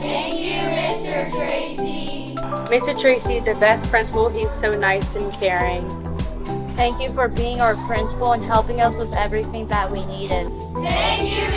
Thank you, Mr. Tracy. Mr. Tracy, the best principal. He's so nice and caring. Thank you for being our principal and helping us with everything that we needed. Thank you,